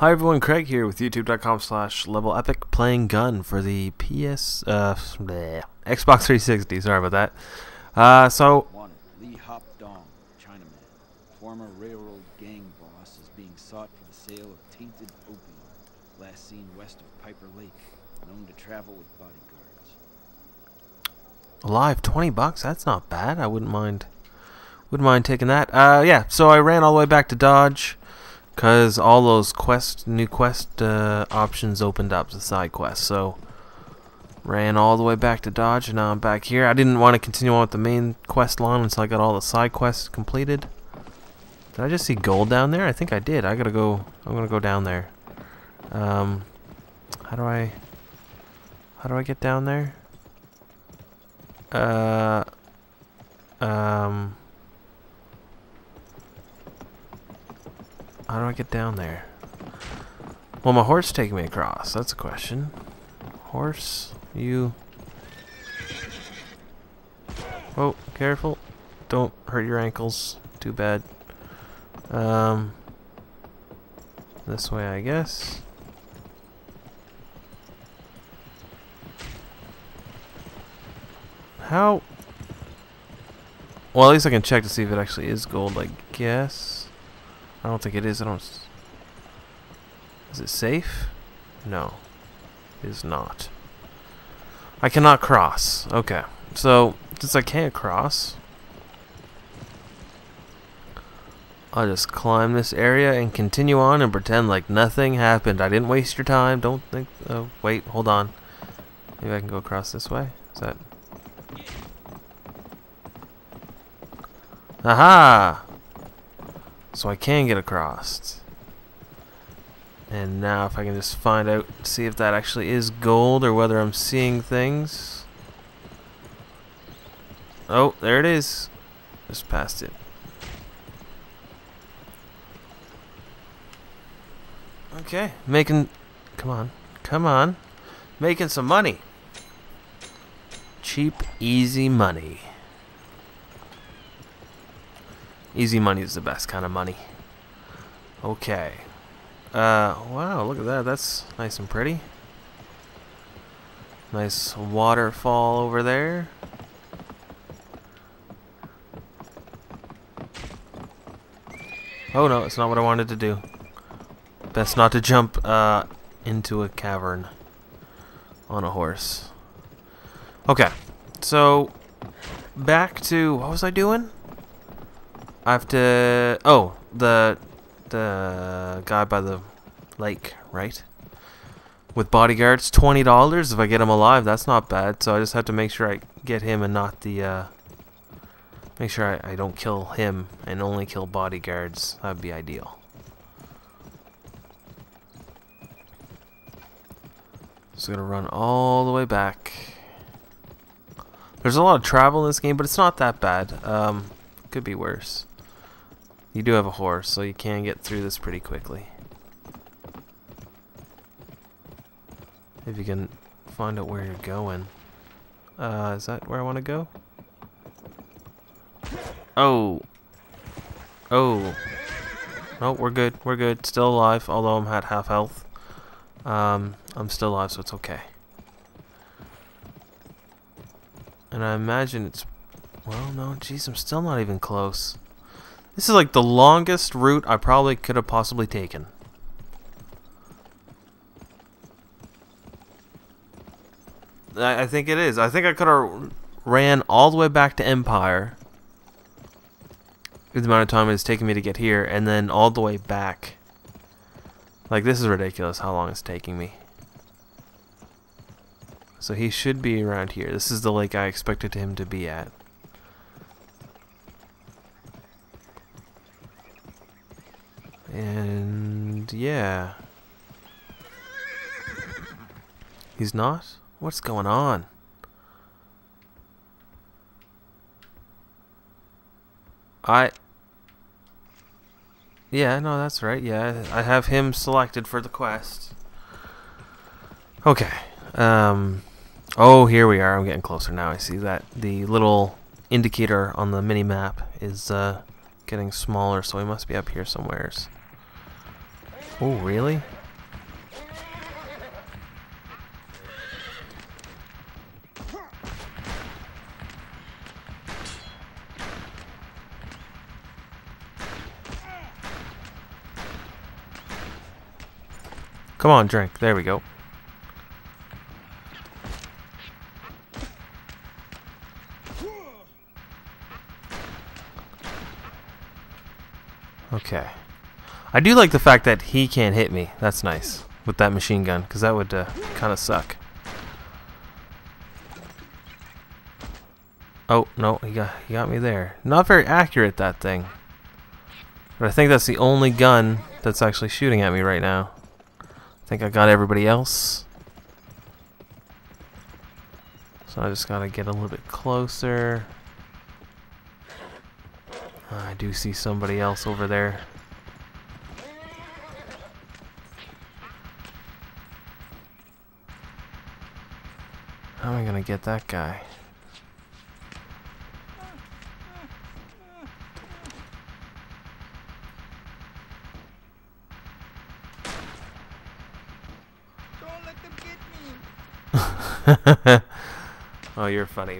Hi everyone, Craig here with youtube.com slash level epic playing gun for the PS, uh, bleh, Xbox 360, sorry about that. Uh, so, Lee Hop Dong, Chinaman, former railroad gang boss, is being sought for the sale of tainted opium. Last seen west of Piper Lake, known to travel with bodyguards. alive, 20 bucks, that's not bad, I wouldn't mind, wouldn't mind taking that. Uh, yeah, so I ran all the way back to Dodge, because all those quest, new quest, uh, options opened up, the side quests, so... Ran all the way back to Dodge, and now I'm back here. I didn't want to continue on with the main quest line until I got all the side quests completed. Did I just see gold down there? I think I did. I gotta go. I'm gonna go down there. Um, how do I? How do I get down there? Uh, um, how do I get down there? Well, my horse taking me across. That's a question. Horse, you. Oh, careful! Don't hurt your ankles. Too bad. Um, this way, I guess. How? Well, at least I can check to see if it actually is gold, I guess. I don't think it is. I don't. Is it safe? No. It is not. I cannot cross. Okay. So, since I can't cross, I'll just climb this area and continue on and pretend like nothing happened. I didn't waste your time. Don't think. Oh, wait. Hold on. Maybe I can go across this way. Is that. Aha! So I can get across. And now if I can just find out, see if that actually is gold or whether I'm seeing things. Oh, there it is. Just past it. Okay, making, come on, come on, making some money. Cheap, easy money. Easy money is the best kind of money. Okay. Uh, wow, look at that. That's nice and pretty. Nice waterfall over there. Oh no, it's not what I wanted to do. Best not to jump uh, into a cavern on a horse. Okay, so back to what was I doing? I have to. Oh, the the guy by the lake, right? With bodyguards, twenty dollars if I get him alive. That's not bad. So I just have to make sure I get him and not the. Uh, make sure I, I don't kill him and only kill bodyguards. That'd be ideal. Just gonna run all the way back. There's a lot of travel in this game, but it's not that bad. Um, could be worse. You do have a horse, so you can get through this pretty quickly. If you can find out where you're going. Uh, is that where I want to go? Oh. Oh. No, we're good. We're good. Still alive, although I'm at half health. Um, I'm still alive, so it's okay. And I imagine it's... Well, no, jeez, I'm still not even close. This is like the longest route I probably could have possibly taken. I, I think it is. I think I could have ran all the way back to Empire. The amount of time it's taken me to get here, and then all the way back. Like, this is ridiculous how long it's taking me. So he should be around here. This is the lake I expected him to be at. And yeah. He's not? What's going on? I Yeah, no, that's right. Yeah, I have him selected for the quest. Okay. Um Oh, here we are. I'm getting closer now. I see that the little indicator on the mini map is uh, getting smaller, so we must be up here somewheres. Oh, really? Come on, drink. There we go. Okay. I do like the fact that he can't hit me. That's nice. With that machine gun. Because that would uh, kind of suck. Oh, no. He got, he got me there. Not very accurate, that thing. But I think that's the only gun that's actually shooting at me right now. I think I got everybody else. So I just gotta get a little bit closer. I do see somebody else over there. How am I gonna get that guy? Don't let them get me. oh, you're funny.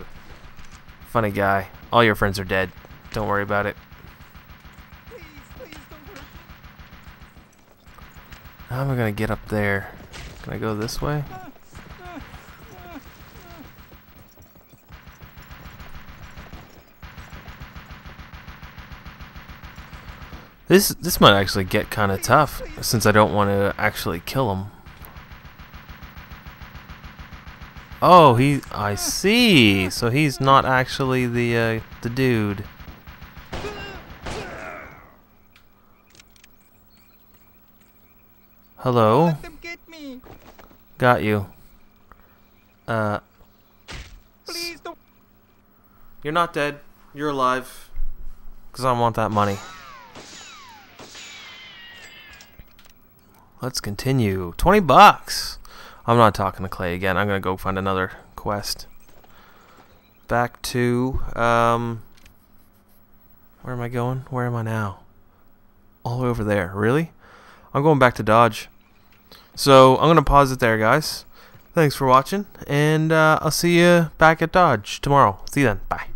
Funny guy. All your friends are dead. Don't worry about it. Please, please don't hurt me. How am I gonna get up there? Can I go this way? This this might actually get kind of tough since I don't want to actually kill him. Oh, he I see. So he's not actually the uh, the dude. Hello. Let them get me. Got you. Uh, Please don't. you're not dead. You're alive. Cause I want that money. Let's continue. 20 bucks. I'm not talking to Clay again. I'm gonna go find another quest. Back to um. Where am I going? Where am I now? All the way over there. Really? I'm going back to Dodge. So I'm gonna pause it there, guys. Thanks for watching, and uh, I'll see you back at Dodge tomorrow. See you then. Bye.